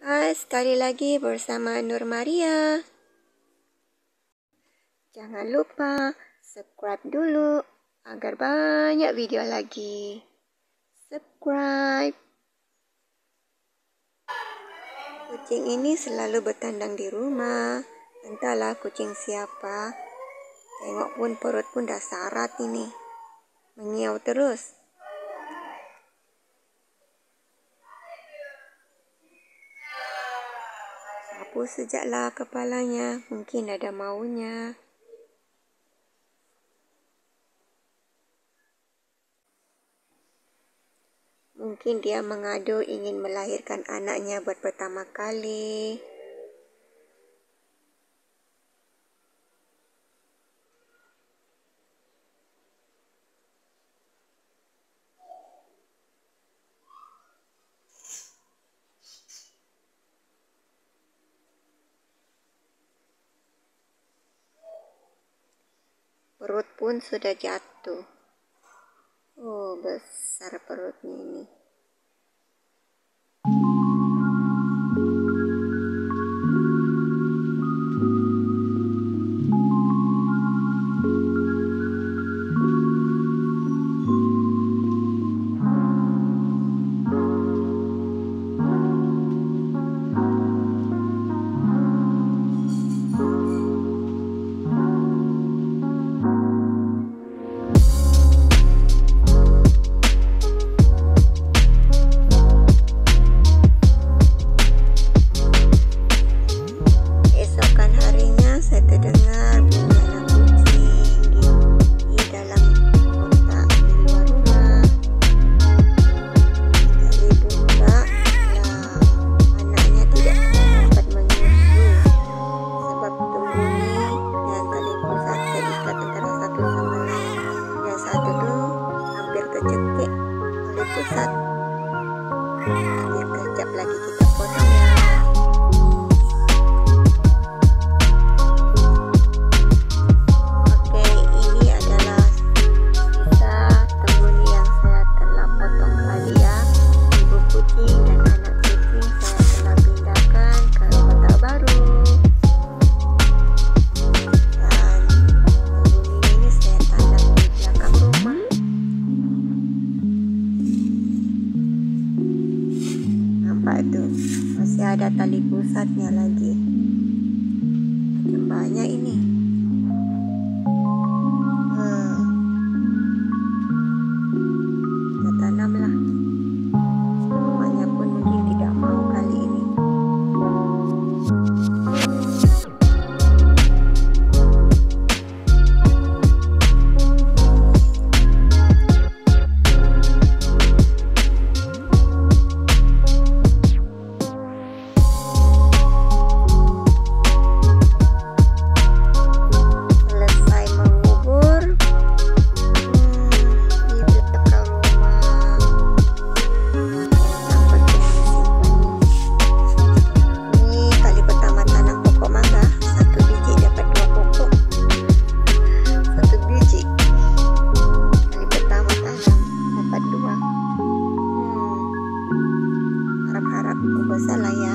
Hai, sekali lagi bersama Nur Maria. Jangan lupa subscribe dulu agar banyak video lagi. Subscribe. Kucing ini selalu bertandang di rumah. Entahlah kucing siapa. Tengok pun perut pun dah sarat ini. Mengiau terus. Sapu sejaklah kepalanya, mungkin ada maunya. Mungkin dia mengadu ingin melahirkan anaknya buat pertama kali. Perut pun sudah jatuh. Oh, besar perutnya ini. 神。Nampak masih ada tali pusatnya lagi. Banyak ini lah ya